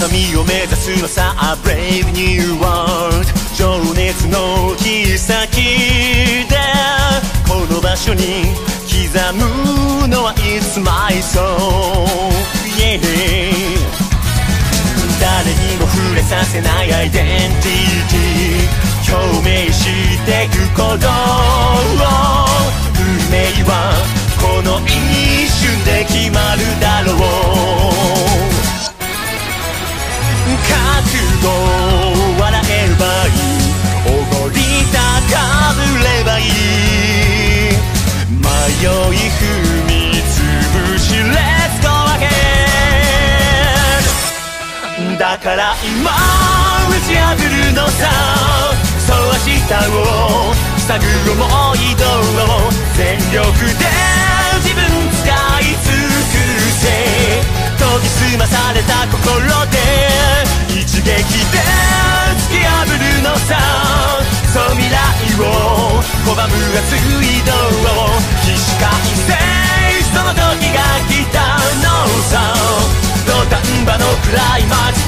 神を目指すのさ。A brave new world 情熱の切っ先でこの場所に刻むのは It's my soul、yeah、誰にも触れさせないアイデンティティ表明してくこと運命はこの一瞬で決まる。だから今打ち破るのさ。そう明日を探る思い通を全力で自分使い尽くせ。研ぎ澄まされた心で一撃で突き破るのさ。そう未来を拒む熱い道を起死回生。その時が来たのさ。土壇場のクライマックス。